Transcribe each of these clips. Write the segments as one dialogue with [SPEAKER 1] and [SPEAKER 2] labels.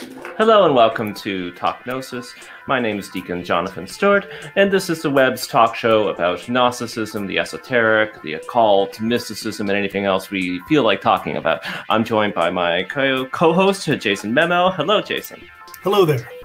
[SPEAKER 1] Hello and welcome to Talk Gnosis. My name is Deacon Jonathan Stewart, and this is the web's talk show about Gnosticism, the esoteric, the occult, mysticism, and anything else we feel like talking about. I'm joined by my co host, Jason Memel. Hello, Jason.
[SPEAKER 2] Hello there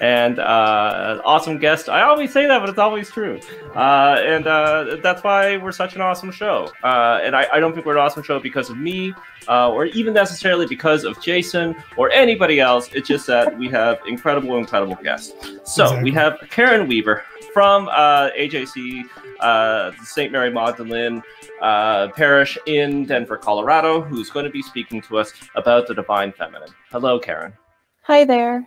[SPEAKER 1] and uh, awesome guest. I always say that, but it's always true. Uh, and uh, that's why we're such an awesome show. Uh, and I, I, don't think we're an awesome show because of me, uh, or even necessarily because of Jason or anybody else. It's just that we have incredible, incredible guests. So exactly. we have Karen Weaver from uh, AJC. St. Mary Magdalene Parish in Denver, Colorado, who's going to be speaking to us about the Divine Feminine. Hello, Karen.
[SPEAKER 3] Hi there.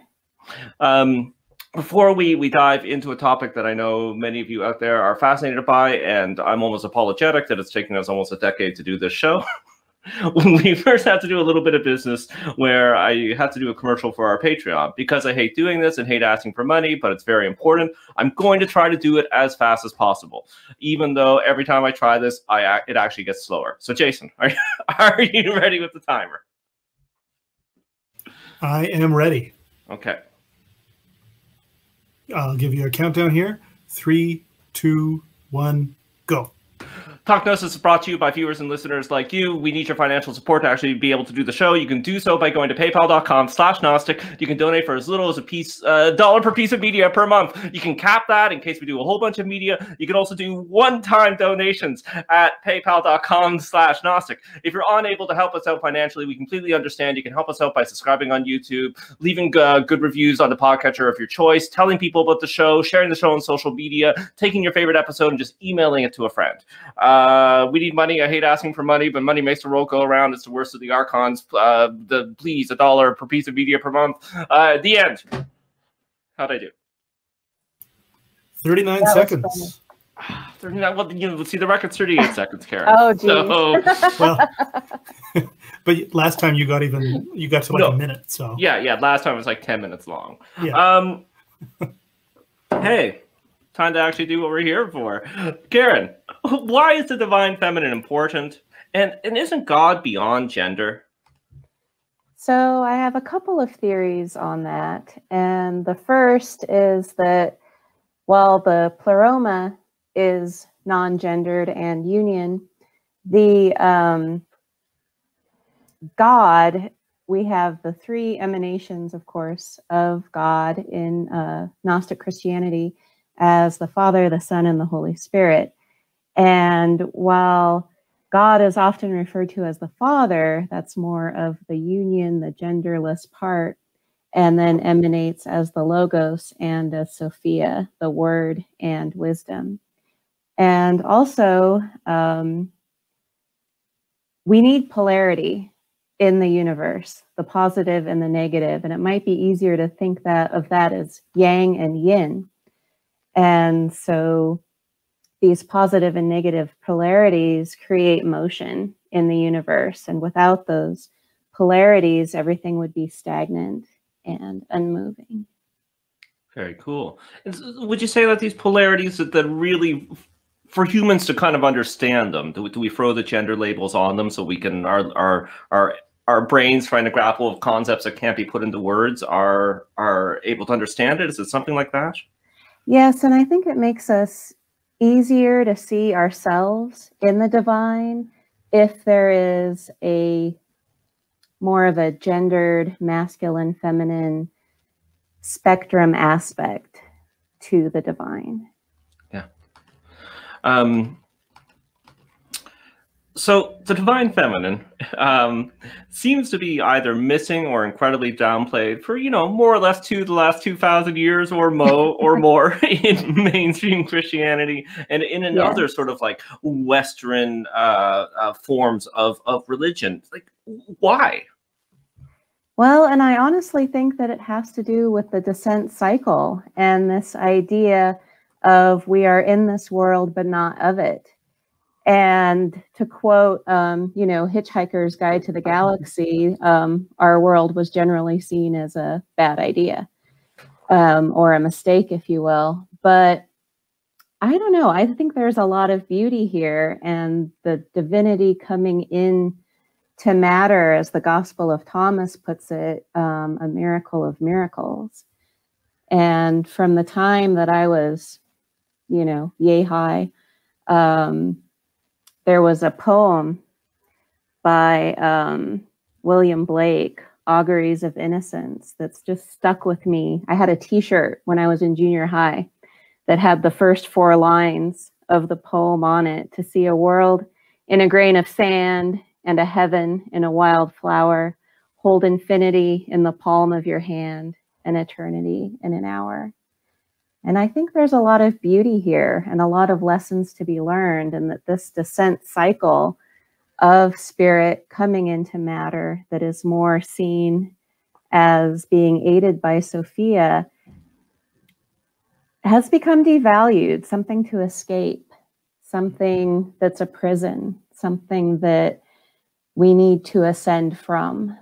[SPEAKER 1] Um, before we, we dive into a topic that I know many of you out there are fascinated by, and I'm almost apologetic that it's taken us almost a decade to do this show. we first have to do a little bit of business where I have to do a commercial for our Patreon because I hate doing this and hate asking for money, but it's very important. I'm going to try to do it as fast as possible, even though every time I try this, I it actually gets slower. So, Jason, are are you ready with the timer?
[SPEAKER 2] I am ready.
[SPEAKER 1] Okay.
[SPEAKER 2] I'll give you a countdown here. Three, two, one, go.
[SPEAKER 1] Talk Gnosis is brought to you by viewers and listeners like you. We need your financial support to actually be able to do the show. You can do so by going to paypal.com slash Gnostic. You can donate for as little as a piece, uh, dollar per piece of media per month. You can cap that in case we do a whole bunch of media. You can also do one-time donations at paypal.com slash Gnostic. If you're unable to help us out financially, we completely understand. You can help us out by subscribing on YouTube, leaving uh, good reviews on the podcatcher of your choice, telling people about the show, sharing the show on social media, taking your favorite episode and just emailing it to a friend. Uh, uh, we need money. I hate asking for money, but money makes the world go around. It's the worst of the archons. Uh, the please a dollar per piece of media per month. Uh, the end. How'd I do?
[SPEAKER 2] Thirty-nine that seconds.
[SPEAKER 1] 39. Well, you know, see the record's 38 seconds, Karen.
[SPEAKER 3] Oh, geez. So, well,
[SPEAKER 2] but last time you got even you got to like no, a minute. So
[SPEAKER 1] yeah, yeah. Last time it was like 10 minutes long. Yeah. Um. hey, time to actually do what we're here for. Karen, why is the divine feminine important? And and isn't God beyond gender?
[SPEAKER 3] So I have a couple of theories on that. And the first is that while the pleroma is non-gendered and union, the um, God, we have the three emanations, of course, of God in uh, Gnostic Christianity as the Father, the Son, and the Holy Spirit. And while God is often referred to as the Father, that's more of the union, the genderless part, and then emanates as the Logos and as Sophia, the Word and wisdom. And also, um, we need polarity in the universe, the positive and the negative. And it might be easier to think that of that as yang and yin. And so these positive and negative polarities create motion in the universe. And without those polarities, everything would be stagnant and unmoving.
[SPEAKER 1] Very cool. would you say that these polarities that, that really, for humans to kind of understand them, do, do we throw the gender labels on them so we can our our our our brains trying to grapple with concepts that can't be put into words are are able to understand it? Is it something like that?
[SPEAKER 3] Yes, and I think it makes us easier to see ourselves in the divine if there is a more of a gendered masculine feminine spectrum aspect to the divine.
[SPEAKER 1] Yeah. Um, so the divine feminine um, seems to be either missing or incredibly downplayed for you know more or less to the last two thousand years or mo or more in mainstream Christianity and in another yeah. sort of like Western uh, uh, forms of of religion. Like why?
[SPEAKER 3] Well, and I honestly think that it has to do with the descent cycle and this idea of we are in this world but not of it and to quote, um, you know, Hitchhiker's Guide to the Galaxy, um, our world was generally seen as a bad idea um, or a mistake, if you will. But I don't know. I think there's a lot of beauty here, and the divinity coming in to matter, as the Gospel of Thomas puts it, um, a miracle of miracles. And from the time that I was, you know, yay high, um, there was a poem by um, William Blake, Auguries of Innocence, that's just stuck with me. I had a t shirt when I was in junior high that had the first four lines of the poem on it to see a world in a grain of sand and a heaven in a wild flower. Hold infinity in the palm of your hand and eternity in an hour. And I think there's a lot of beauty here and a lot of lessons to be learned, and that this descent cycle of spirit coming into matter that is more seen as being aided by Sophia has become devalued, something to escape, something that's a prison, something that we need to ascend from.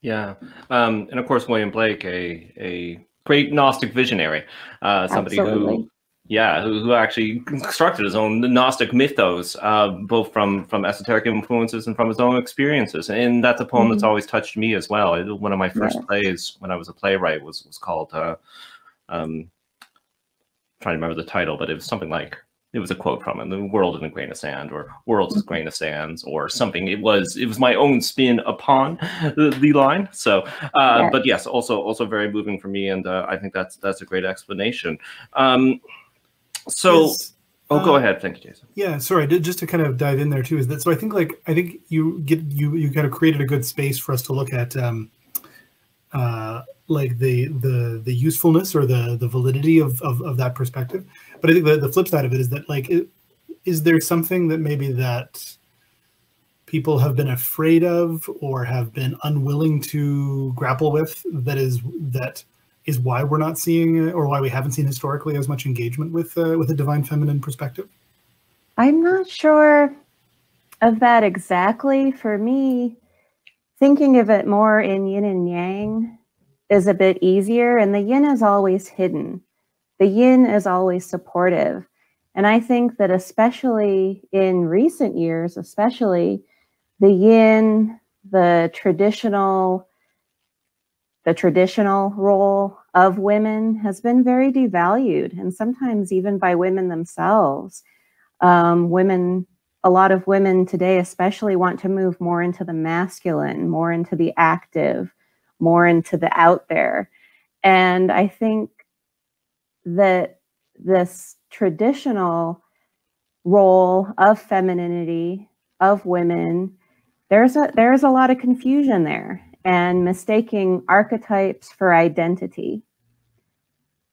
[SPEAKER 1] Yeah, um, and of course William Blake, a a great Gnostic visionary, uh, somebody Absolutely. who yeah, who, who actually constructed his own Gnostic mythos, uh, both from from esoteric influences and from his own experiences. And that's a poem mm-hmm. that's always touched me as well. One of my first yeah. plays when I was a playwright was was called. Uh, um, trying to remember the title, but it was something like it was a quote from him the world in a grain of sand or world's a grain of sands or something. It was it was my own spin upon the, the line. So uh, yeah. but yes also also very moving for me and uh, i think that's that's a great explanation. Um, so yes. oh go uh, ahead. Thank you jason.
[SPEAKER 2] yeah sorry just to kind of dive in there too is that so i think like i think you get you you kind of created a good space for us to look at um uh like the the the usefulness or the the validity of of, of that perspective but i think the, the flip side of it is that like it, is there something that maybe that people have been afraid of or have been unwilling to grapple with that is that is why we're not seeing or why we haven't seen historically as much engagement with uh, with a divine feminine perspective
[SPEAKER 3] i'm not sure of that exactly for me thinking of it more in yin and yang is a bit easier, and the yin is always hidden. The yin is always supportive. And I think that especially in recent years, especially the yin, the traditional, the traditional role of women has been very devalued, and sometimes even by women themselves. Um, women, a lot of women today, especially, want to move more into the masculine, more into the active, more into the out there. And I think that this traditional role of femininity of women there's a there's a lot of confusion there and mistaking archetypes for identity.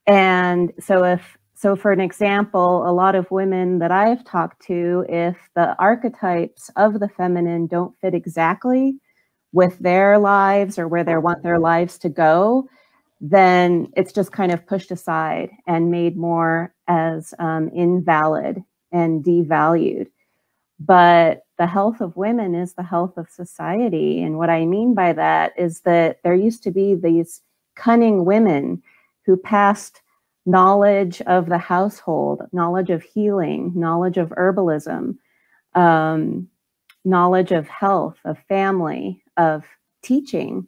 [SPEAKER 3] And so if so for an example a lot of women that i've talked to if the archetypes of the feminine don't fit exactly with their lives or where they want their lives to go, then it's just kind of pushed aside and made more as um, invalid and devalued. But the health of women is the health of society. And what I mean by that is that there used to be these cunning women who passed knowledge of the household, knowledge of healing, knowledge of herbalism, um, knowledge of health, of family, of teaching.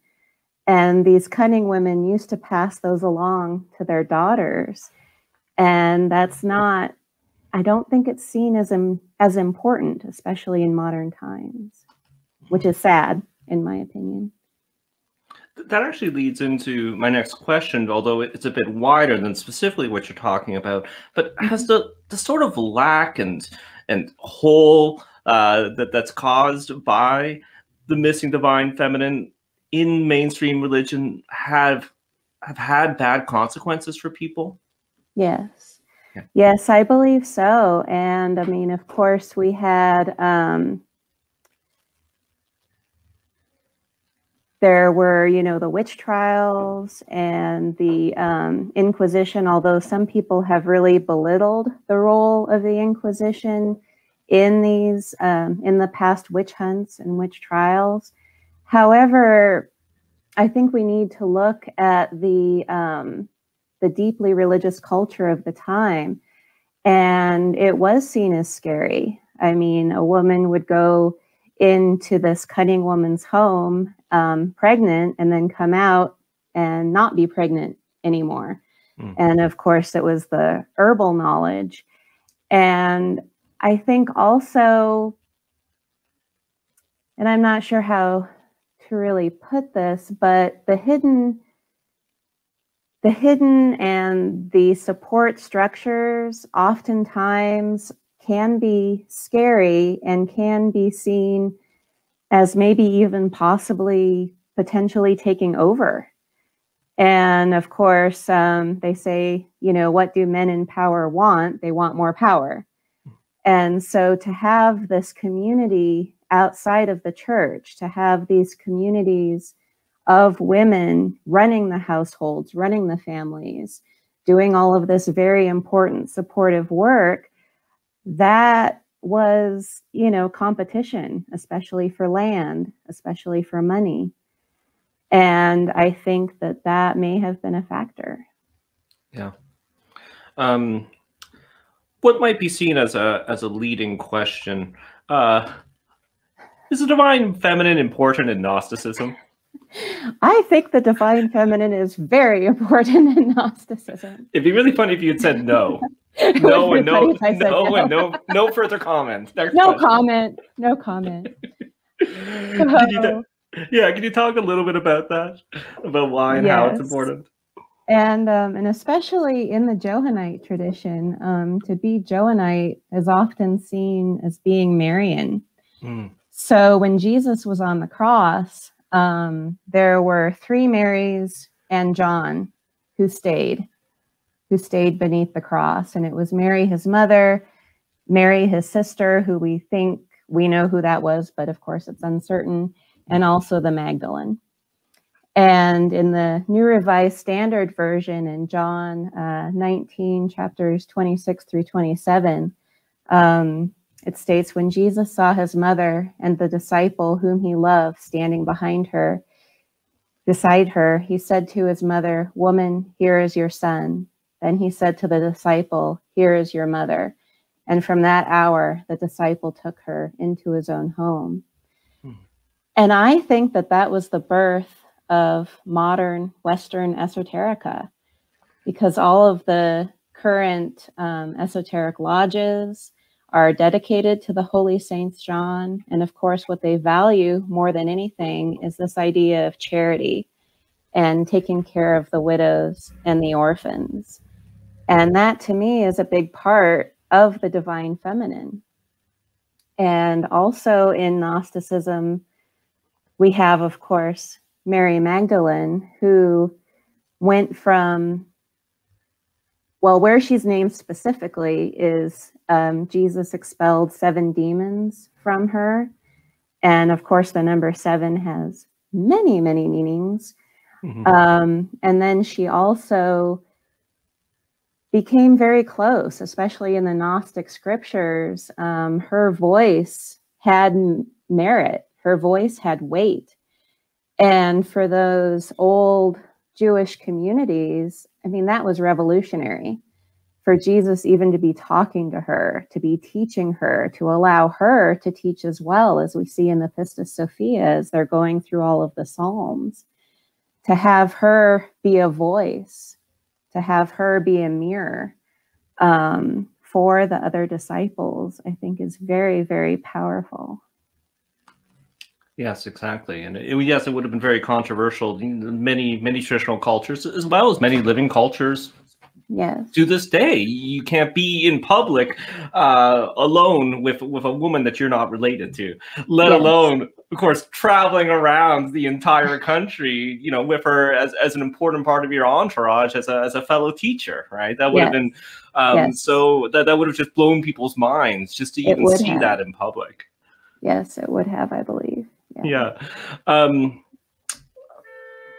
[SPEAKER 3] And these cunning women used to pass those along to their daughters. And that's not, I don't think it's seen as, as important, especially in modern times, which is sad, in my opinion.
[SPEAKER 1] That actually leads into my next question, although it's a bit wider than specifically what you're talking about. But has the, the sort of lack and and hole uh, that that's caused by the missing divine feminine in mainstream religion have have had bad consequences for people?
[SPEAKER 3] Yes. Yeah. Yes, I believe so. And I mean, of course, we had um, there were, you know, the witch trials and the um, Inquisition, although some people have really belittled the role of the Inquisition in these um, in the past witch hunts and witch trials. However, I think we need to look at the um, the deeply religious culture of the time, and it was seen as scary. I mean, a woman would go into this cunning woman's home um, pregnant and then come out and not be pregnant anymore. Mm. And of course, it was the herbal knowledge. And I think also, and I'm not sure how to really put this, but the hidden the hidden and the support structures oftentimes can be scary and can be seen as maybe even possibly potentially taking over. And of course, um, they say, you know, what do men in power want? They want more power. And so to have this community outside of the church, to have these communities of women running the households, running the families, doing all of this very important supportive work, that was, you know, competition, especially for land, especially for money. And I think that that may have been a factor.
[SPEAKER 1] Yeah. Um, what might be seen as a as a leading question? Uh, is the divine feminine important in Gnosticism?
[SPEAKER 3] I think the divine feminine is very important in Gnosticism.
[SPEAKER 1] It'd be really funny if you had said no. no and no, no, no, and no, no further comment.
[SPEAKER 3] Next no question. comment. No comment.
[SPEAKER 1] so, yeah, can you talk a little bit about that? About why and yes. how it's important?
[SPEAKER 3] And um, and especially in the Johannite tradition, um, to be Johannite is often seen as being Marian. Mm. So when Jesus was on the cross, um, there were three Marys and John who stayed, who stayed beneath the cross. And it was Mary, his mother, Mary, his sister, who we think we know who that was, but of course it's uncertain, and also the Magdalene. And in the New Revised Standard Version in John uh, 19, chapters 26 through 27, um, it states, When Jesus saw his mother and the disciple whom he loved standing behind her, beside her, he said to his mother, Woman, here is your son. Then he said to the disciple, Here is your mother. And from that hour, the disciple took her into his own home. Hmm. And I think that that was the birth of modern Western esoterica, because all of the current um, esoteric lodges, are dedicated to the Holy Saints John. And of course, what they value more than anything is this idea of charity and taking care of the widows and the orphans. And that to me is a big part of the divine feminine. And also in Gnosticism, we have, of course, Mary Magdalene, who went from well, where she's named specifically is um, Jesus expelled seven demons from her. And of course, the number seven has many, many meanings. Mm-hmm. Um, and then she also became very close, especially in the Gnostic scriptures. Um, her voice had merit, her voice had weight. And for those old Jewish communities, I mean, that was revolutionary for Jesus even to be talking to her, to be teaching her, to allow her to teach as well, as we see in the Pistis Sophia as they're going through all of the Psalms, to have her be a voice, to have her be a mirror um, for the other disciples, I think is very, very powerful.
[SPEAKER 1] Yes, exactly, and it, yes, it would have been very controversial. Many, many traditional cultures, as well as many living cultures,
[SPEAKER 3] Yes.
[SPEAKER 1] To this day, you can't be in public uh, alone with with a woman that you're not related to. Let yes. alone, of course, traveling around the entire country. You know, with her as, as an important part of your entourage as a as a fellow teacher, right? That would yes. have been um, yes. so that that would have just blown people's minds just to even see have. that in public.
[SPEAKER 3] Yes, it would have, I believe.
[SPEAKER 1] Yeah. Um,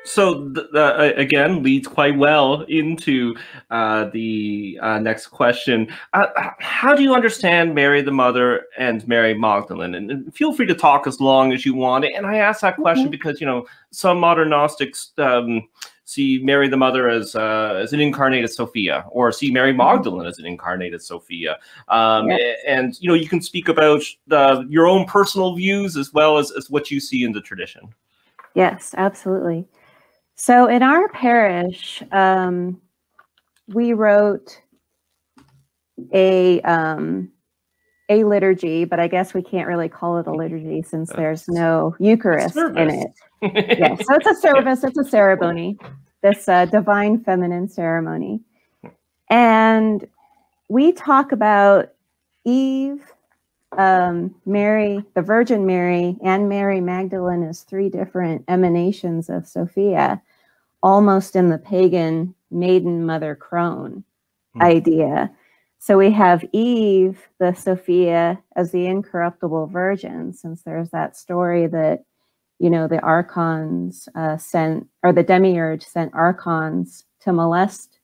[SPEAKER 1] so th- uh, again leads quite well into uh, the uh, next question uh, how do you understand mary the mother and mary magdalene and, and, feel free to talk as long as you want and i ask that question mm-hmm. because you know some modern gnostics um, see Mary the Mother as uh, as an incarnated Sophia, or see Mary Magdalene as an incarnated Sophia. Um,
[SPEAKER 3] Yes.
[SPEAKER 1] And you know, you can speak about the, your own personal views as well as, as what you see in the tradition.
[SPEAKER 3] Yes, absolutely. So in our parish, um, we wrote a um, a liturgy, but I guess we can't really call it a liturgy since there's no Eucharist in it. yes, so it's a service, it's a ceremony, this uh, divine feminine ceremony. And we talk about Eve, um, Mary, the Virgin Mary, and Mary Magdalene as three different emanations of Sophia, almost in the pagan maiden mother crone
[SPEAKER 1] Hmm.
[SPEAKER 3] idea. So we have Eve, the Sophia, as the incorruptible virgin, since there's that story that, you know, the archons uh, sent, or the demiurge sent archons to molest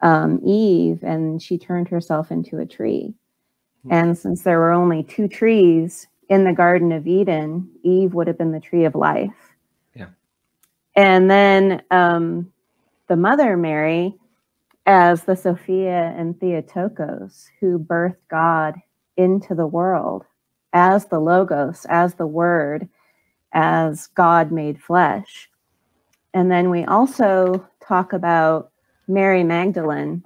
[SPEAKER 3] um, Eve, and she turned herself into a tree.
[SPEAKER 1] Hmm.
[SPEAKER 3] And since there were only two trees in the Garden of Eden, Eve would have been the tree of life.
[SPEAKER 1] Yeah.
[SPEAKER 3] And then um, the mother, Mary, as the Sophia and Theotokos, who birthed God into the world as the Logos, as the Word, as God made flesh. And then we also talk about Mary Magdalene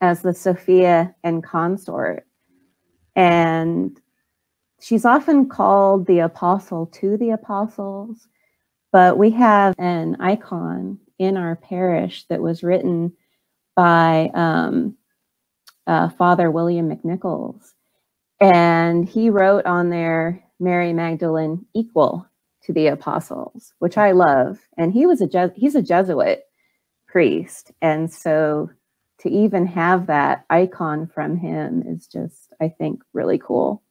[SPEAKER 3] as the Sophia and consort. And she's often called the apostle to the apostles, but we have an icon in our parish that was written by um, uh, Father William McNichols. And he wrote on there, Mary Magdalene equal to the apostles, which I love. And he was a Jes- he's a Jesuit priest, and so to even have that icon from him is just, I think, really cool.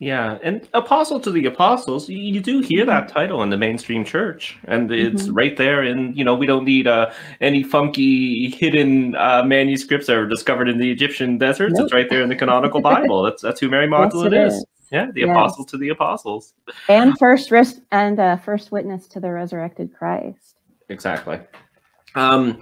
[SPEAKER 1] Yeah, and apostle to the apostles, you, do hear that title in the mainstream church, and it's
[SPEAKER 3] Mhm.
[SPEAKER 1] right there. And you know, we don't need uh, any funky hidden uh, manuscripts that were discovered in the Egyptian deserts.
[SPEAKER 3] Nope.
[SPEAKER 1] It's right there in the canonical Bible. That's that's who Mary Magdalene
[SPEAKER 3] it
[SPEAKER 1] is.
[SPEAKER 3] is.
[SPEAKER 1] Yeah, the
[SPEAKER 3] Yes.
[SPEAKER 1] apostle to the apostles.
[SPEAKER 3] And first ris- and uh, first witness to the resurrected Christ.
[SPEAKER 1] Exactly. Um,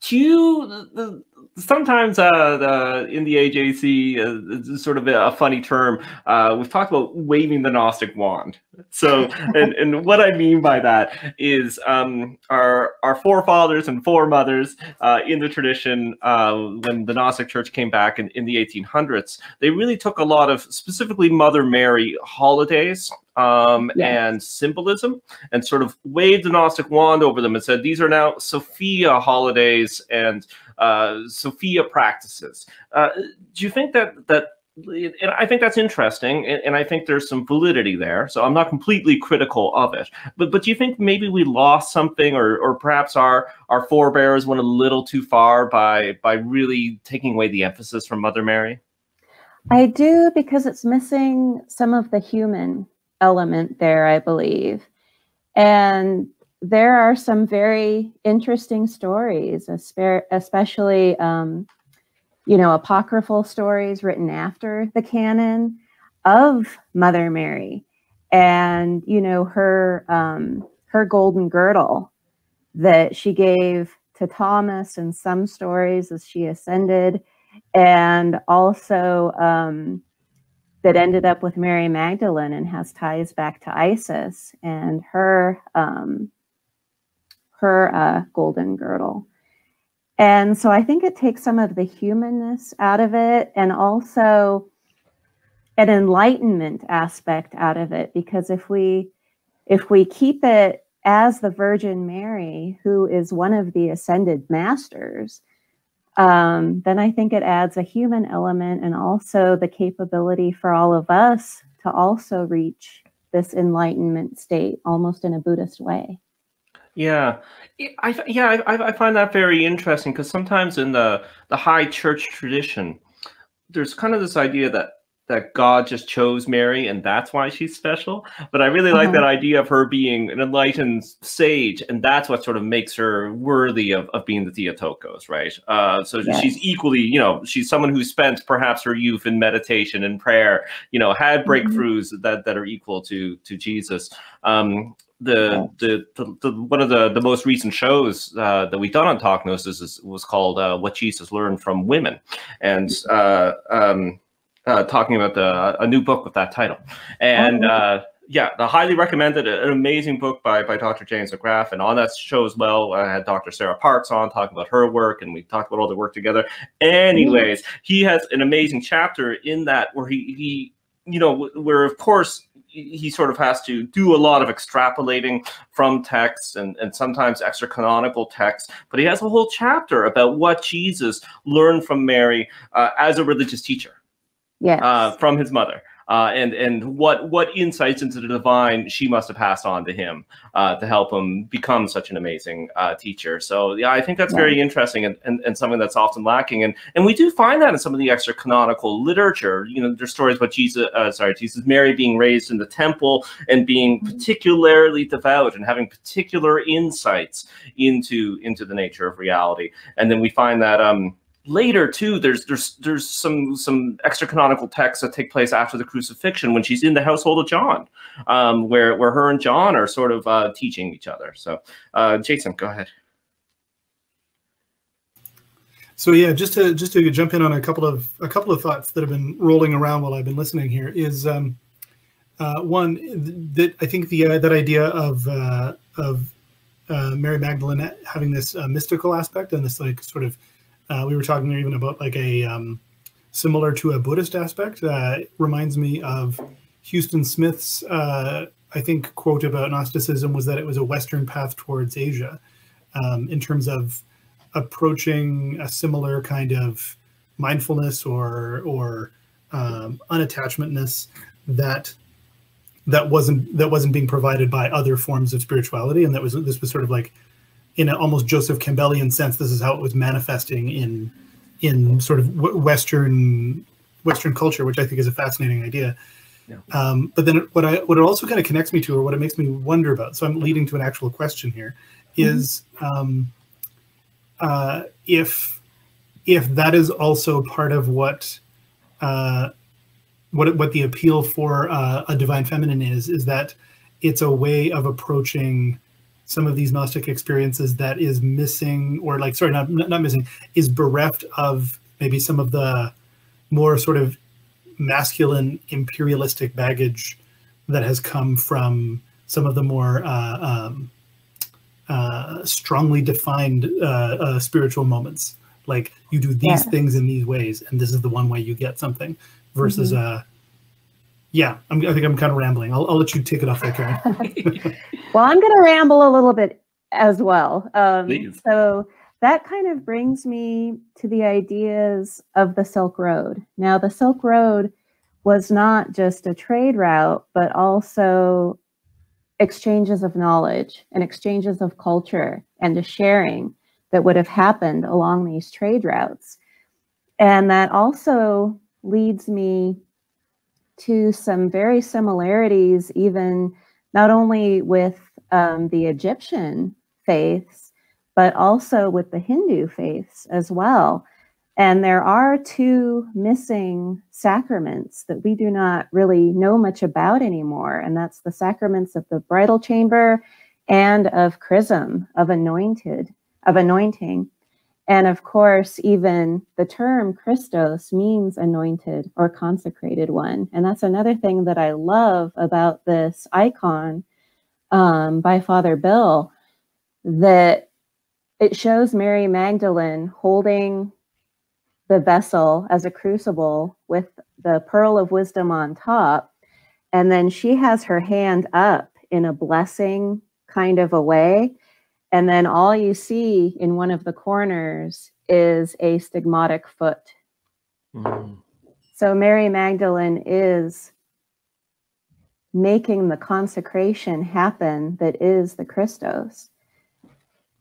[SPEAKER 1] do you the, the, sometimes uh, the, in the AJC uh, it's sort of a, funny term? Uh, we've talked about waving the Gnostic wand. So, and, and what I mean by that is um, our our forefathers and foremothers uh, in the tradition uh, when the Gnostic Church came back in, in the 1800s, they really took a lot of specifically Mother Mary holidays um, and symbolism and sort of waved the Gnostic wand over them and said, these are now Sophia holidays and Sophia practices. Uh, do you think that that and I think that's interesting, and, and I think there's some validity there. So I'm not completely critical of it, but but do you think maybe we lost something, or or perhaps our our forebears went a little too far by by really taking away the emphasis from Mother Mary?
[SPEAKER 3] I do because it's missing some of the human element there, I believe. And there are some very interesting stories, especially, um, you know, apocryphal stories written after the canon of Mother Mary and, you know, her, um, her golden girdle that she gave to Thomas in some stories as she ascended and also um, that ended up with Mary Magdalene and has ties back to Isis and her um, her golden girdle. And so I think it takes some of the humanness out of it and also an enlightenment aspect out of it because if we if we keep it as the Virgin Mary, who is one of the ascended masters, um, then I think it adds a human element and also the capability for all of us to also reach this enlightenment state almost in a Buddhist way.
[SPEAKER 1] Yeah, I yeah I, I find that very interesting because sometimes in the the high church tradition, there's kind of this idea that that God just chose Mary and that's why she's special. But I really like
[SPEAKER 3] Uh-huh.
[SPEAKER 1] that idea of her being an enlightened sage, and that's what sort of makes her worthy of, of being the Theotokos, right? Uh, so
[SPEAKER 3] Yes.
[SPEAKER 1] she's equally, you know, she's someone who spent perhaps her youth in meditation and prayer, you know, had
[SPEAKER 3] Mhm.
[SPEAKER 1] breakthroughs that that are equal to to Jesus. Um, the, the, the, the, one of the, the most recent shows uh, that we've done on Talk Gnosis is, was called uh, "What Jesus Learned from Women," and uh, um, uh, talking about the a new book with that title. And uh, yeah, the highly recommended, an amazing book by by Dr. James McGrath. And on that show as well, I had Dr. Sarah Parks on talking about her work, and we talked about all the work together. Anyways, he has an amazing chapter in that where he he you know where of course he sort of has to do a lot of extrapolating from texts and, and sometimes extra canonical texts. But he has a whole chapter about what Jesus learned from Mary uh, as a religious teacher
[SPEAKER 3] Yes.
[SPEAKER 1] uh, from his mother. Uh, and and what what insights into the divine she must have passed on to him uh, to help him become such an amazing uh, teacher. So yeah, I think that's very interesting and, and, and something that's often lacking. And and we do find that in some of the extra canonical literature. You know, there's stories about Jesus, uh, sorry, Jesus Mary being raised in the temple and being particularly devout and having particular insights into into the nature of reality. And then we find that um later too there's there's there's some some extra canonical texts that take place after the crucifixion when she's in the household of john um where where her and john are sort of uh teaching each other. So uh jason go ahead.
[SPEAKER 2] So yeah, just to just to jump in on a couple of a couple of thoughts that have been rolling around while I've been listening here is um, uh, one that I think the uh, that idea of uh, of uh, Mary Magdalene having this mystical aspect and this like sort of uh, we were talking even about like a um, similar to a Buddhist aspect reminds me of Huston Smith's uh, I think quote about Gnosticism was that it was a Western path towards Asia um, in terms of approaching a similar kind of mindfulness or or um, unattachmentness that that wasn't that wasn't being provided by other forms of spirituality, and that was this was sort of like in an almost Joseph Campbellian sense. This is how it was manifesting in in sort of Western Western culture, which I think is a fascinating idea.
[SPEAKER 1] Yeah.
[SPEAKER 2] Um, but then what I what it also kind of connects me to, or what it makes me wonder about, so I'm leading to an actual question here, is um, uh, if if that is also part of what uh, what what the appeal for uh, a divine feminine is, is that it's a way of approaching some of these Gnostic experiences that is missing, or like sorry, not not missing, is bereft of maybe some of the more sort of masculine imperialistic baggage that has come from some of the more uh, um, uh, strongly defined uh, uh, spiritual moments. Like you do these
[SPEAKER 3] Yeah.
[SPEAKER 2] things in these ways, and this is the one way you get something. Versus, uh, yeah, I'm, I think I'm kind of rambling. I'll, I'll let you take it off there, Karen.
[SPEAKER 3] Well, I'm going to ramble a little bit as well. Um, so that kind of brings me to the ideas of the Silk Road. Now, the Silk Road was not just a trade route, but also exchanges of knowledge and exchanges of culture and a sharing that would have happened along these trade routes. And that also leads me to some very similarities, even not only with um, the Egyptian faiths, but also with the Hindu faiths as well. And there are two missing sacraments that we do not really know much about anymore. And that's the sacraments of the bridal chamber and of chrism, of anointed, of anointing. And of course, even the term Christos means anointed or consecrated one. And that's another thing that I love about this icon um, by Father Bill that it shows Mary Magdalene holding the vessel as a crucible with the pearl of wisdom on top. And then she has her hand up in a blessing kind of a way. And then all you see in one of the corners is a stigmatic foot.
[SPEAKER 1] Mm.
[SPEAKER 3] So Mary Magdalene is making the consecration happen that is the Christos.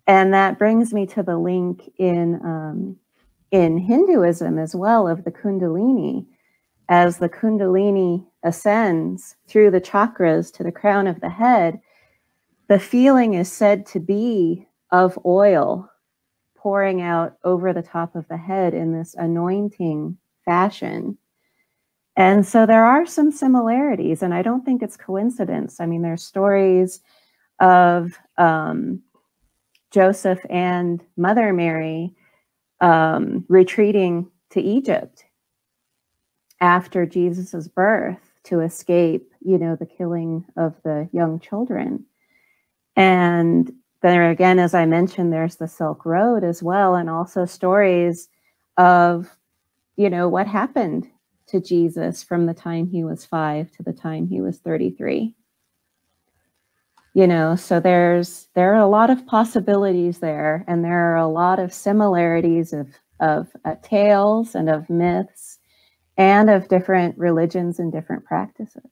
[SPEAKER 3] And that brings me to the link in um, in Hinduism as well of the Kundalini. As the Kundalini ascends through the chakras to the crown of the head, the feeling is said to be of oil pouring out over the top of the head in this anointing fashion. And so there are some similarities, and I don't think it's coincidence. I mean, there's stories of um, Joseph and Mother Mary um, retreating to Egypt after Jesus's birth to escape, you know, the killing of the young children. And there again, as I mentioned, there's the Silk Road as well, and also stories of, you know, what happened to Jesus from the time he was five to the time he was 33 you know so there's there are a lot of possibilities there and there are a lot of similarities of of uh, tales and of myths and of different religions and different practices.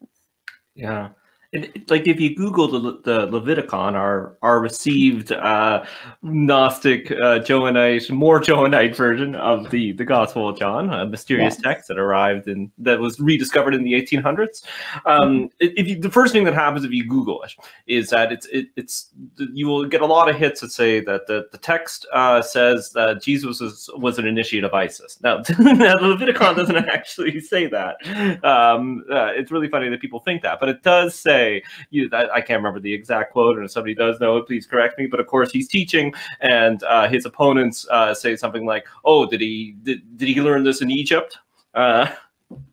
[SPEAKER 1] Yeah and like if you Google the, the Leviticon, our our received uh, Gnostic uh, Johannite, more Johannite version of the the Gospel of John, a mysterious text that arrived and that was rediscovered in the 1800s. Um, if you, the first thing that happens if you Google it is that it's it, it's you will get a lot of hits that say that the the text uh, says that Jesus was was an initiate of ISIS. Now, now the Leviticon doesn't actually say that. Um, uh, it's really funny that people think that, but it does say say. You, I, I, can't remember the exact quote, and if somebody does know it, please correct me. But of course, he's teaching, and uh, his opponents uh, say something like, "Oh, did he did, did he learn this in Egypt? Uh,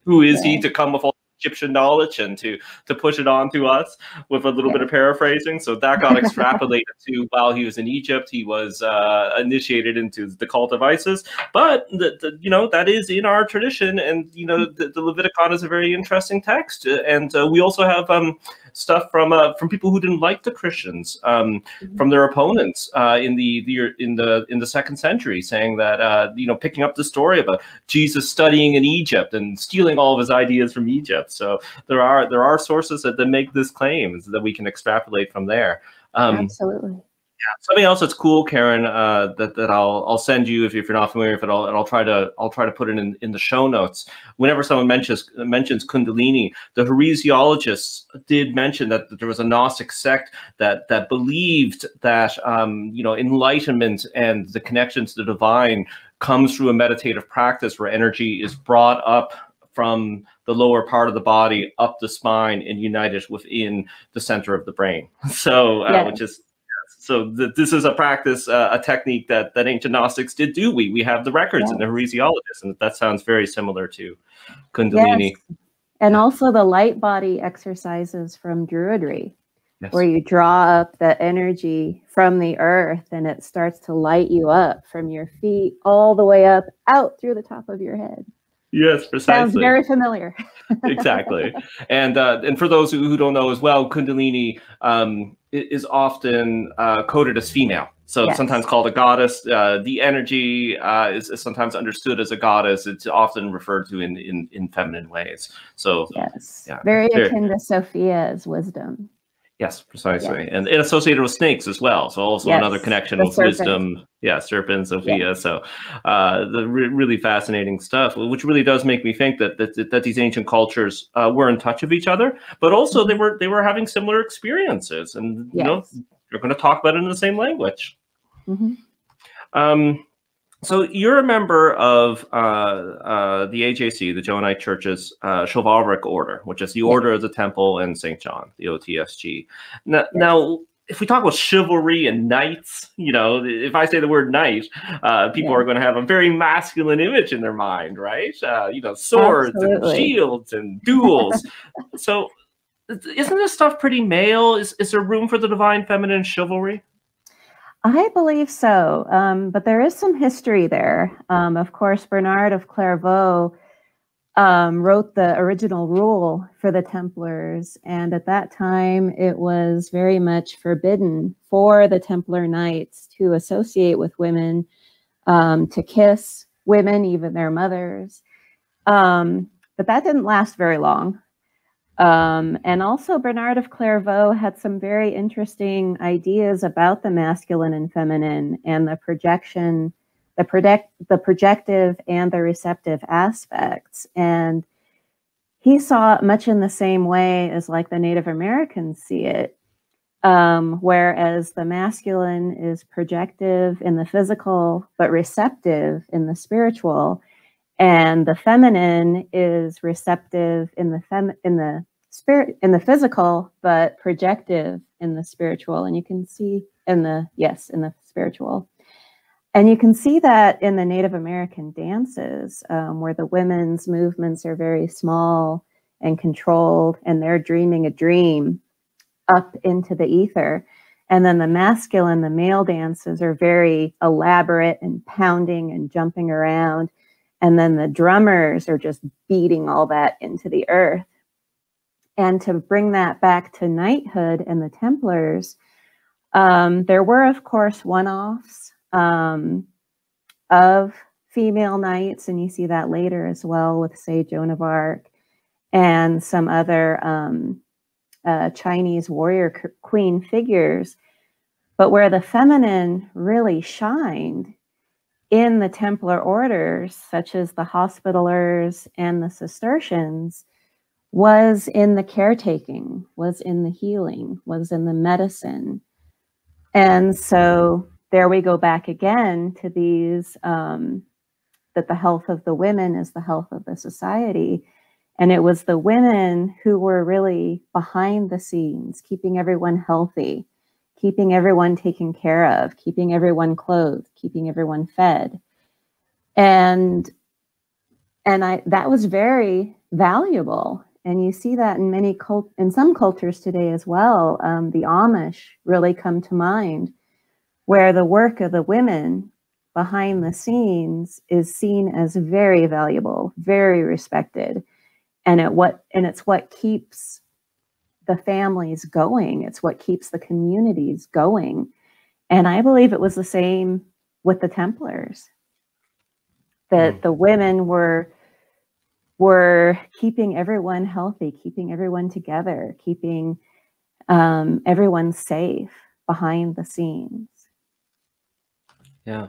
[SPEAKER 1] who is he to come with all Egyptian knowledge and to to push it on to us with a little yeah. bit of paraphrasing. So that got extrapolated to while he was in Egypt, he was uh, initiated into the cult of Isis. But the, the, you know that is in our tradition, and you know the, the Leviticon is a very interesting text, and uh, we also have um, stuff from uh, from people who didn't like the Christians, um, mm-hmm. from their opponents uh, in the, the in the in the second century, saying that uh, you know picking up the story about Jesus studying in Egypt and stealing all of his ideas from Egypt. So there are there are sources that, that make this claim that we can extrapolate from there.
[SPEAKER 3] Um, Absolutely.
[SPEAKER 1] Yeah, something else that's cool, Karen, uh, that that I'll I'll send you if, if you're not familiar with it. I'll, and I'll try to I'll try to put it in, in the show notes. Whenever someone mentions mentions Kundalini, the heresiologists did mention that, that there was a Gnostic sect that that believed that um, you know enlightenment and the connection to the divine comes through a meditative practice where energy is brought up from the lower part of the body up the spine and united within the center of the brain. So, uh, which is so th- this is a practice, uh, a technique that that ancient Gnostics did do. We we have the records yeah. and the heresiologists, and that sounds very similar to Kundalini.
[SPEAKER 3] Yes. And also the light body exercises from Druidry, yes. where you draw up the energy from the earth, and it starts to light you up from your feet all the way up out through the top of your head.
[SPEAKER 1] Yes, precisely.
[SPEAKER 3] Sounds very familiar.
[SPEAKER 1] exactly, and uh, and for those who, who don't know as well, Kundalini um, is often uh, coded as female. So yes. sometimes called a goddess. Uh, the energy uh, is, is, sometimes understood as a goddess. It's often referred to in in, in feminine ways. So
[SPEAKER 3] yes, yeah, very, very akin to Sophia's wisdom.
[SPEAKER 1] Yes, precisely, yes. and, and associated with snakes as well. So also yes. another connection with serpent. wisdom. Yeah, serpent, Sophia. So uh, the re- really fascinating stuff, which really does make me think that that, that these ancient cultures uh, were in touch of each other, but also they mm-hmm. were they were having similar experiences, and you know they're going to talk about it in the same language. Mm-hmm. Um, so you're a member of uh, uh, the AJC, the Johannite Church's uh, chivalric order, which is the Order of the Temple and St. John, the OTSJ. Now, now, if we talk about chivalry and knights, you know, if I say the word knight, uh, people yeah. are going to have a very masculine image in their mind, right? Uh, you know, swords Absolutely. and shields and duels. so, isn't this stuff pretty male? Is is there room for the divine feminine chivalry?
[SPEAKER 3] I believe so, um, but there is some history there. Um, of course, Bernard of Clairvaux um, wrote the original rule for the Templars, and at that time it was very much forbidden for the Templar knights to associate with women, um, to kiss women, even their mothers. Um, but that didn't last very long. Um, and also, Bernard of Clairvaux had some very interesting ideas about the masculine and feminine and the projection, the project, the projective and the receptive aspects. And he saw it much in the same way as like the Native Americans see it. Um, whereas the masculine is projective in the physical, but receptive in the spiritual and the feminine is receptive in the fem in the spirit in the physical, but projective in the spiritual. And you can see in the yes, in the spiritual. And you can see that in the Native American dances, um, where the women's movements are very small and controlled, and they're dreaming a dream up into the ether. And then the masculine, the male dances are very elaborate and pounding and jumping around. And then the drummers are just beating all that into the earth. And to bring that back to knighthood and the Templars, um, there were, of course, one offs um, of female knights, and you see that later as well with, say, Joan of Arc and some other um, uh, Chinese warrior queen figures. But where the feminine really shined in the Templar orders, such as the Hospitallers and the Cistercians, was in the caretaking, was in the healing, was in the medicine. And so there we go back again to these um, that the health of the women is the health of the society. And it was the women who were really behind the scenes, keeping everyone healthy, keeping everyone taken care of, keeping everyone clothed, keeping everyone fed. And and I that was very valuable. And you see that in many cult in some cultures today as well. Um, the Amish really come to mind, where the work of the women behind the scenes is seen as very valuable, very respected, and it what and it's what keeps the families going. It's what keeps the communities going. And I believe it was the same with the Templars. That mm. the women were were keeping everyone healthy, keeping everyone together, keeping um, everyone safe behind the scenes.
[SPEAKER 1] Yeah.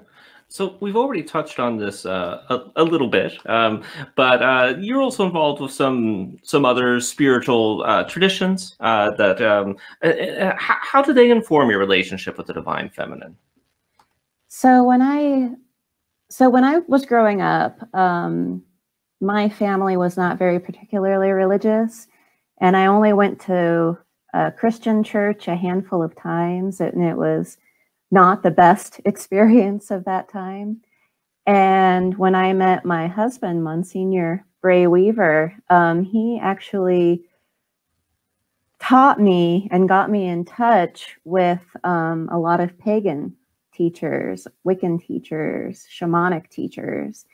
[SPEAKER 1] So we've already touched on this uh, a, a, little bit, um, but uh, you're also involved with some some other spiritual uh, traditions uh, that. Um, uh, uh, how, how do they inform your relationship with the divine feminine?
[SPEAKER 3] So when I, so when I was growing up, um, my family was not very particularly religious, and I only went to a Christian church a handful of times, and it was not the best experience of that time. And when I met my husband, Monsignor Bray Weaver, um, he actually taught me and got me in touch with um, a lot of pagan teachers, Wiccan teachers, shamanic teachers.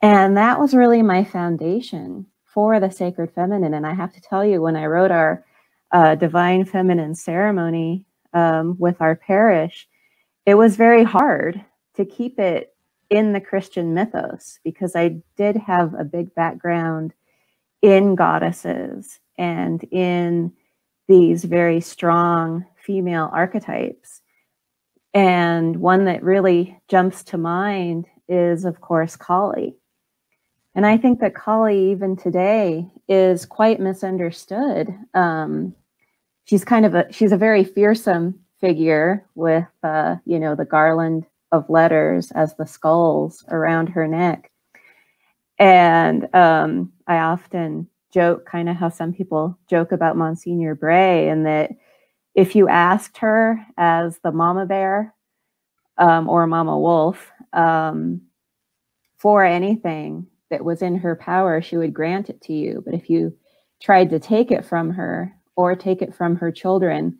[SPEAKER 3] And that was really my foundation for the sacred feminine. And I have to tell you, when I wrote our uh, divine feminine ceremony um, with our parish, it was very hard to keep it in the Christian mythos because I did have a big background in goddesses and in these very strong female archetypes. And one that really jumps to mind is, of course, Kali. And I think that Kali, even today, is quite misunderstood. Um, she's kind of a she's a very fearsome figure with uh, you know the garland of letters as the skulls around her neck. And um, i often joke kind of how some people joke about monsignor bray and that if you asked her as the mama bear um, or mama wolf um, for anything that was in her power she would grant it to you. But if you tried to take it from her or take it from her children,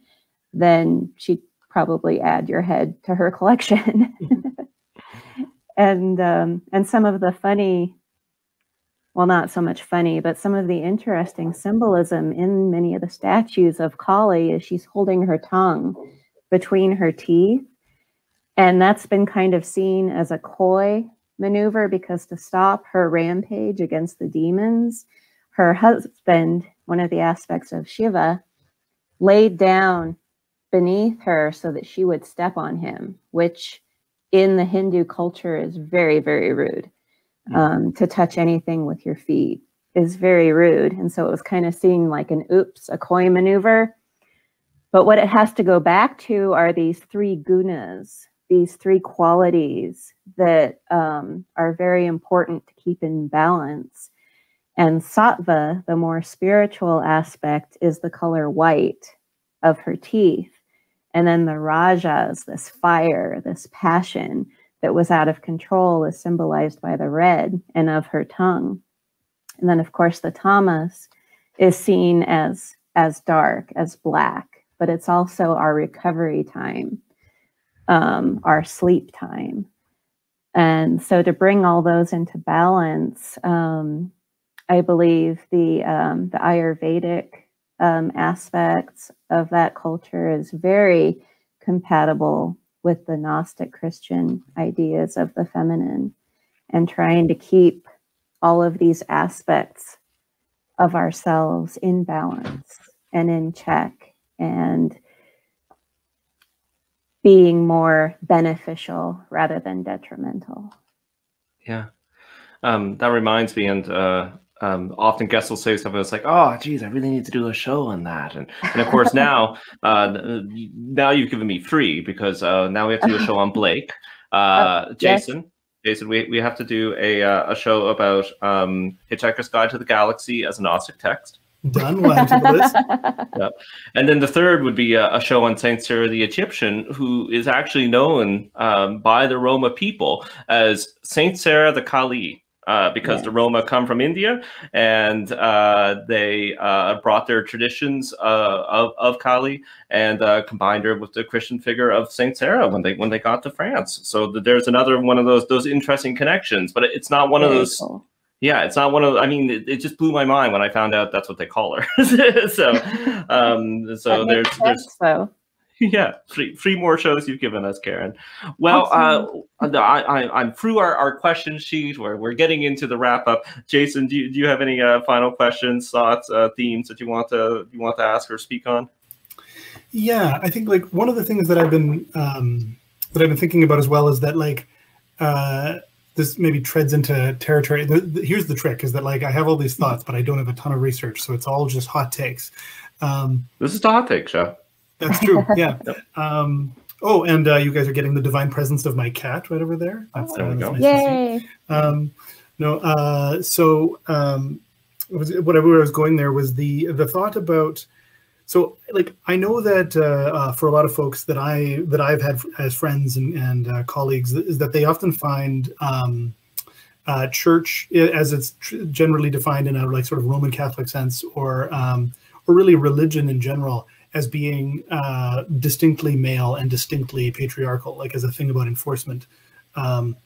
[SPEAKER 3] then she'd probably add your head to her collection. and um, and some of the funny, well, not so much funny, but some of the interesting symbolism in many of the statues of Kali is she's holding her tongue between her teeth. And that's been kind of seen as a coy maneuver because to stop her rampage against the demons, her husband one of the aspects of Shiva, laid down beneath her so that she would step on him, which in the Hindu culture is very, very rude. Hmm. Um, to touch anything with your feet is very rude. And so it was kind of seen like an oops, a coy maneuver. But what it has to go back to are these three gunas, these three qualities that um, are very important to keep in balance And sattva, the more spiritual aspect, is the color white of her teeth. And then the rajas, this fire, this passion that was out of control, is symbolized by the red and of her tongue. And then, of course, the tamas is seen as as dark, as black, but it's also our recovery time, um, our sleep time. And so to bring all those into balance, um, I believe the um, the Ayurvedic um, aspects of that culture is very compatible with the Gnostic Christian ideas of the feminine, and trying to keep all of these aspects of ourselves in balance and in check and being more beneficial rather than detrimental.
[SPEAKER 1] Yeah. Um, that reminds me, and uh, um, often guests will say something that's like, "Oh, geez, I really need to do a show on that." And, and of course, now uh, now you've given me three because uh, now we have to do a show on Blake, uh, oh, Jason. Yes. Jason, we, we have to do a, uh, a show about um, Hitchhiker's Guide to the Galaxy as a Gnostic text.
[SPEAKER 2] Done. We'll add to the list.
[SPEAKER 1] yep. And then the third would be a, a, show on Saint Sarah the Egyptian, who is actually known um, by the Roma people as Saint Sarah the Kali. Uh, because the Roma come from India and uh, they uh, brought their traditions uh, of, of Kali and uh, combined her with the Christian figure of Saint Sarah when they when they got to France. So there's another one of those those interesting connections, but it's not one Very of those. Cool yeah, it's not one of. I mean, it, it, just blew my mind when I found out that's what they call her. so, um, so there's there's so. yeah, three three more shows you've given us, Karen. Well, awesome. uh, I, I I'm through our, our question sheet. Where we're getting into the wrap up. Jason, do you, do you have any uh, final questions, thoughts, uh, themes that you want to you want to ask or speak on?
[SPEAKER 2] Yeah, I think like one of the things that I've been um, that I've been thinking about as well is that like uh, this maybe treads into territory. The, the, here's the trick: is that like I have all these thoughts, but I don't have a ton of research, so it's all just hot takes. Um,
[SPEAKER 1] this is the hot take show.
[SPEAKER 2] That's true. Yeah. yep. um, oh, and uh, you guys are getting the divine presence of my cat right over there. That's,
[SPEAKER 1] oh, there uh, we go.
[SPEAKER 3] Nice Yay!
[SPEAKER 2] Um, no, uh, so um, was, whatever I was going there was the the thought about so like i know that uh, uh, for a lot of folks that i that i've had as friends and, and uh, colleagues is that they often find um, uh, church as it's generally defined in a like sort of roman catholic sense or um, or really religion in general as being uh, distinctly male and distinctly patriarchal like as a thing about enforcement. Um,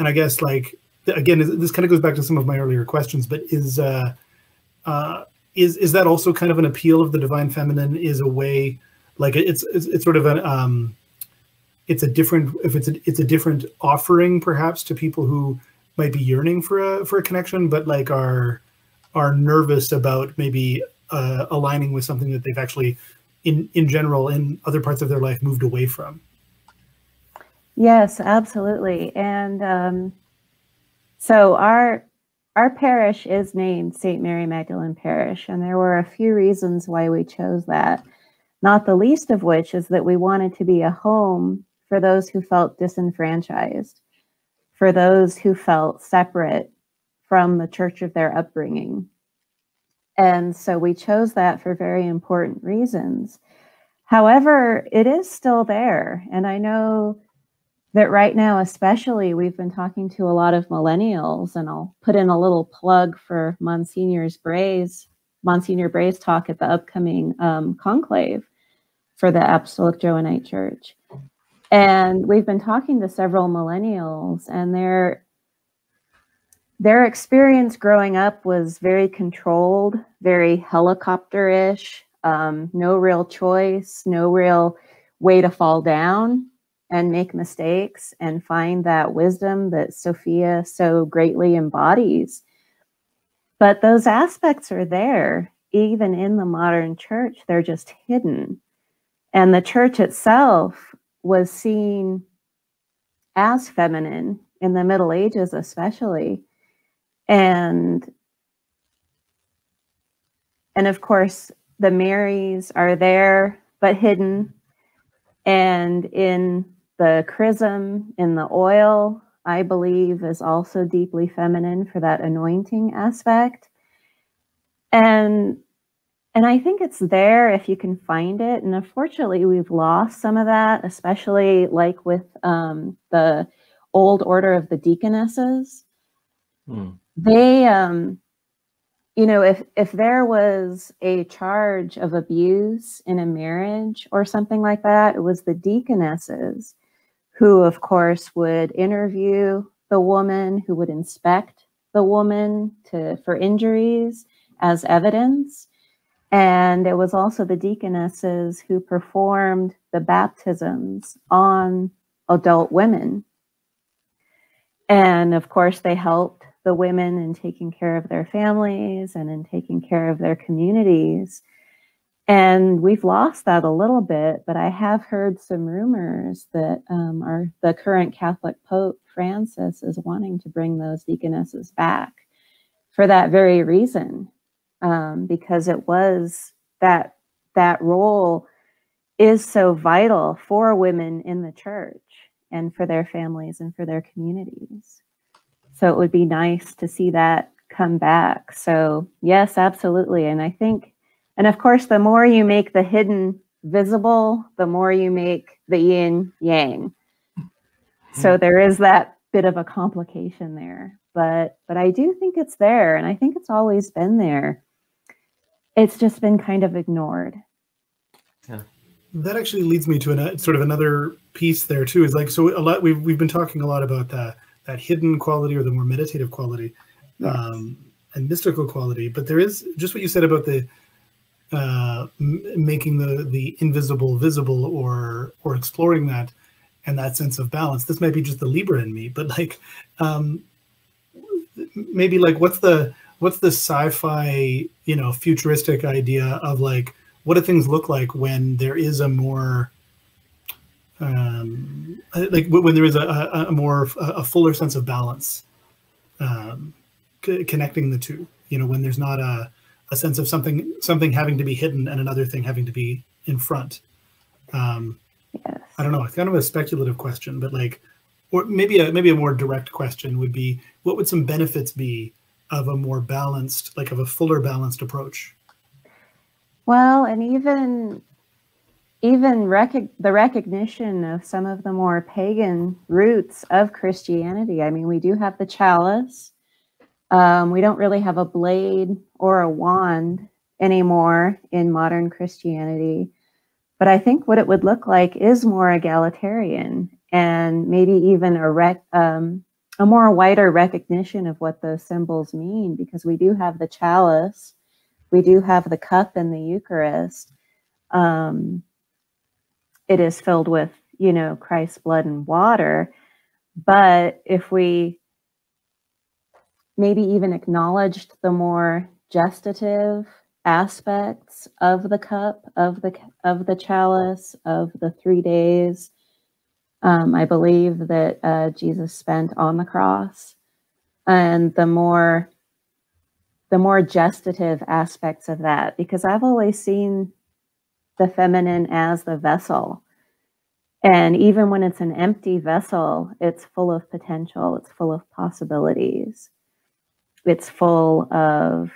[SPEAKER 2] and i guess like again this kind of goes back to some of my earlier questions but is uh, is is that also kind of an appeal of the divine feminine is a way like it's it's, it's sort of an um it's a different if it's a it's a different offering perhaps to people who might be yearning for a for a connection but like are are nervous about maybe uh, aligning with something that they've actually in in general in other parts of their life moved away from
[SPEAKER 3] yes absolutely and um so our our parish is named St. Mary Magdalene Parish, and there were a few reasons why we chose that. Not the least of which is that we wanted to be a home for those who felt disenfranchised, for those who felt separate from the church of their upbringing. And so we chose that for very important reasons. However, it is still there. And I know that right now, especially, we've been talking to a lot of millennials, and I'll put in a little plug for Monsignor's Bray's Monsignor Bray's talk at the upcoming um, conclave for the Apostolic Johannite Church. And we've been talking to several millennials, and their their experience growing up was very controlled, very helicopter-ish, um, no real choice, no real way to fall down and make mistakes and find that wisdom that Sophia so greatly embodies. But those aspects are there, even in the modern church, they're just hidden. And the church itself was seen as feminine in the Middle Ages, especially. And and of course, the Marys are there, but hidden. And in the chrism in the oil, I believe, is also deeply feminine for that anointing aspect. and and I think it's there if you can find it. And unfortunately, we've lost some of that, especially like with um, the old order of the deaconesses. Hmm. They, um, you know, if if there was a charge of abuse in a marriage or something like that, it was the deaconesses who, of course, would interview the woman, who would inspect the woman to for injuries as evidence and it was also the deaconesses who performed the baptisms on adult women. And of course, they helped the women in taking care of their families and in taking care of their communities. And we've lost that a little bit, but I have heard some rumors that um, our, the current Catholic Pope Francis is wanting to bring those deaconesses back for that very reason um, because it was that that role is so vital for women in the church and for their families and for their communities. So it would be nice to see that come back. So, yes, absolutely. And I think, and of course, the more you make the hidden visible, the more you make the yin yang. So hmm. there is that bit of a complication there. But but I do think it's there and I think it's always been there it's just been kind of ignored.
[SPEAKER 2] Yeah. That actually leads me to an, sort of another piece there too. Is like so a lot we've we've been talking a lot about that that hidden quality or the more meditative quality um, and mystical quality. But there is just what you said about the uh, making the the invisible visible or or exploring that and that sense of balance. This might be just the Libra in me, but like um, maybe like what's the what's the sci-fi you know futuristic idea of like what do things look like when there is a more um, like when there is a, a, more a fuller sense of balance um, c- connecting the two you know when there's not a, a sense of something something having to be hidden and another thing having to be in front um, yes. i don't know it's kind of a speculative question but like or maybe a maybe a more direct question would be what would some benefits be of a more balanced, like of a fuller balanced approach.
[SPEAKER 3] Well, and even even rec- the recognition of some of the more pagan roots of Christianity. I mean, we do have the chalice. Um, we don't really have a blade or a wand anymore in modern Christianity. But I think what it would look like is more egalitarian and maybe even a um, a more wider recognition of what those symbols mean because we do have the chalice, we do have the cup in the Eucharist. Um, it is filled with, you know, Christ's blood and water. But if we maybe even acknowledged the more gestative aspects of the cup, of the of the chalice, of the three days, um, I believe that uh, Jesus spent on the cross, and the more the more gestative aspects of that, because I've always seen the feminine as the vessel. And even when it's an empty vessel, it's full of potential, it's full of possibilities, it's full of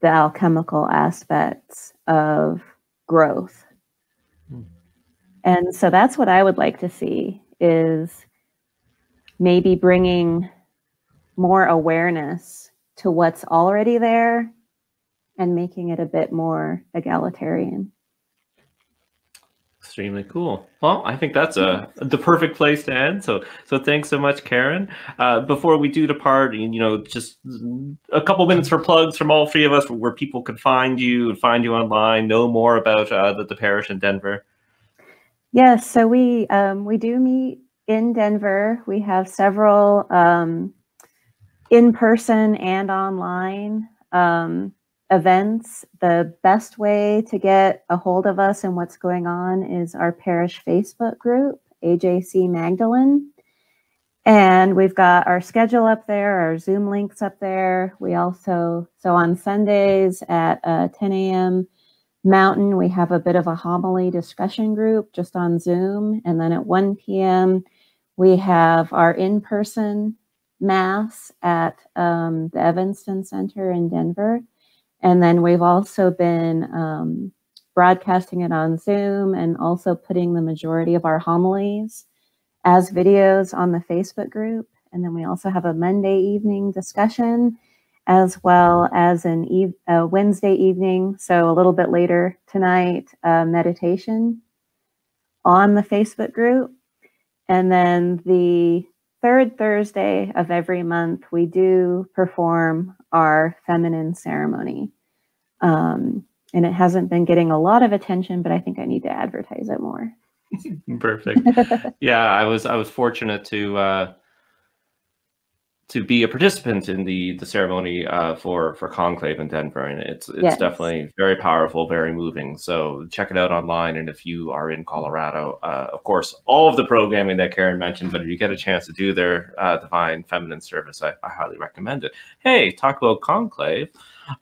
[SPEAKER 3] the alchemical aspects of growth. Hmm. And so that's what I would like to see is maybe bringing more awareness to what's already there and making it a bit more egalitarian.
[SPEAKER 1] Extremely cool. Well, I think that's a the perfect place to end. So, so thanks so much, Karen. Uh, before we do depart, you know, just a couple minutes for plugs from all three of us, where people can find you and find you online, know more about uh, the, the parish in Denver.
[SPEAKER 3] Yes, so we um, we do meet in Denver. We have several um, in person and online um, events. The best way to get a hold of us and what's going on is our parish Facebook group, AJC Magdalene. And we've got our schedule up there, our Zoom links up there. We also, so on Sundays at uh, 10 a.m. Mountain, we have a bit of a homily discussion group just on Zoom. And then at 1 p.m., we have our in person Mass at um, the Evanston Center in Denver. And then we've also been um, broadcasting it on Zoom and also putting the majority of our homilies as videos on the Facebook group. And then we also have a Monday evening discussion as well as an a Wednesday evening, so a little bit later tonight, uh, meditation on the Facebook group. And then the third Thursday of every month, we do perform our feminine ceremony. Um, and it hasn't been getting a lot of attention, but I think I need to advertise it more.
[SPEAKER 1] Perfect. yeah, I was I was fortunate to uh, to be a participant in the the ceremony uh, for for Conclave in Denver, and it's it's
[SPEAKER 3] Yes.
[SPEAKER 1] definitely very powerful, very moving. So check it out online, and if you are in Colorado, uh, of course, all of the programming that Karen mentioned. But if you get a chance to do their uh, divine feminine service, I, I highly recommend it. Hey, talk about Conclave.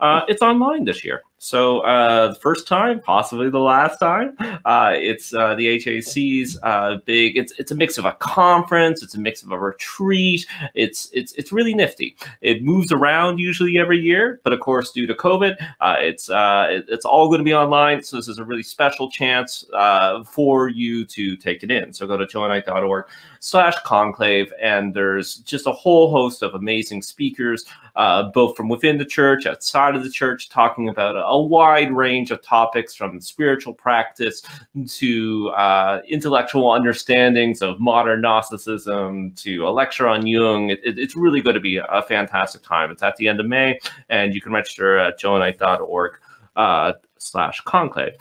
[SPEAKER 1] Uh, it's online this year. So uh, the first time, possibly the last time. Uh, it's uh, the AJC's uh, big. It's it's a mix of a conference. It's a mix of a retreat. It's it's it's really nifty. It moves around usually every year, but of course, due to COVID, uh, it's uh, it- it's all going to be online. So this is a really special chance for you to take it in. So go to johannite.org slash conclave, and there's just a whole host of amazing speakers both from within the church, outside of the church, talking about a, wide range of topics from spiritual practice to uh, intellectual understandings of modern Gnosticism to a lecture on Jung. It, it- it's really going to be a fantastic time. It's at the end of May, and you can register at johannite.org uh, slash conclave.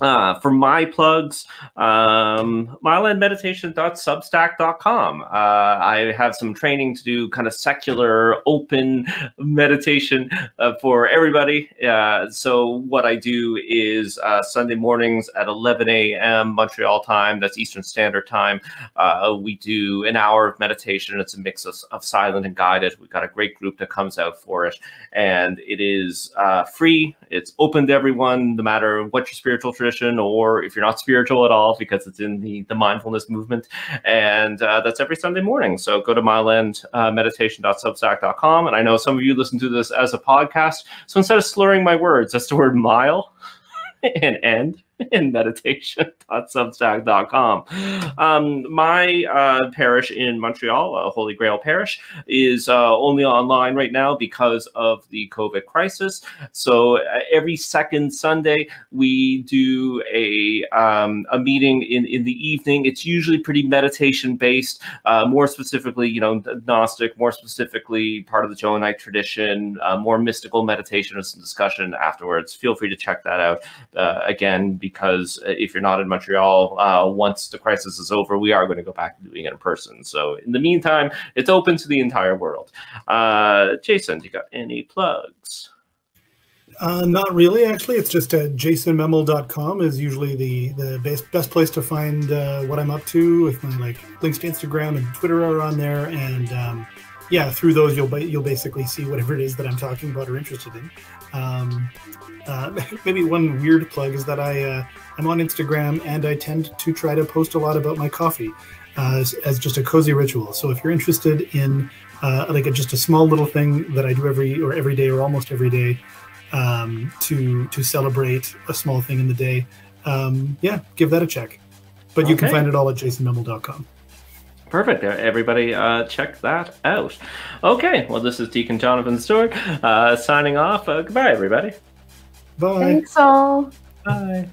[SPEAKER 1] Uh, for my plugs, um, mileendmeditation.substack.com. Uh, I have some training to do, kind of secular, open meditation uh, for everybody. Uh, so what I do is uh, Sunday mornings at 11 a.m. Montreal time, that's Eastern Standard Time. Uh, we do an hour of meditation. It's a mix of, of silent and guided. We've got a great group that comes out for it, and it is uh, free. It's open to everyone, no matter what your spiritual tradition or if you're not spiritual at all, because it's in the the mindfulness movement. And uh, that's every Sunday morning. So go to mileendmeditation.substack.com. And I know some of you listen to this as a podcast. So instead of slurring my words, that's the word mile and end in meditation.substack.com. Um, my uh, parish in Montreal, uh, Holy Grail Parish, is uh, only online right now because of the COVID crisis. So uh, every second Sunday, we do a um, a meeting in in the evening. It's usually pretty meditation based, uh, more specifically, you know, Gnostic, more specifically part of the Johannite tradition, uh, more mystical meditation and some discussion afterwards. Feel free to check that out again because uh, if you're not in Montreal, uh, once the crisis is over, we are going to go back to doing it in person. So in the meantime, it's open to the entire world. Uh, Jason, do you got any plugs?
[SPEAKER 2] Uh, not really, actually. It's just uh, jasonmemel.com is usually the the best best place to find uh, what I'm up to. With my like links to Instagram and Twitter are on there, and um, yeah, through those you'll you'll basically see whatever it is that I'm talking about or interested in. Um, uh, maybe one weird plug is that I uh, I'm on Instagram and I tend to try to post a lot about my coffee uh, as, as just a cozy ritual. So if you're interested in uh, like a, just a small little thing that I do every or every day or almost every day um, to to celebrate a small thing in the day, um, yeah, give that a check. But you can find it all at jasonmemel.com.
[SPEAKER 1] Perfect. Everybody, uh, check that out. Okay. Well, this is Deacon Jonathan Stewart uh, signing off. Uh, goodbye, everybody.
[SPEAKER 2] Bye.
[SPEAKER 3] Thanks all.
[SPEAKER 1] Bye.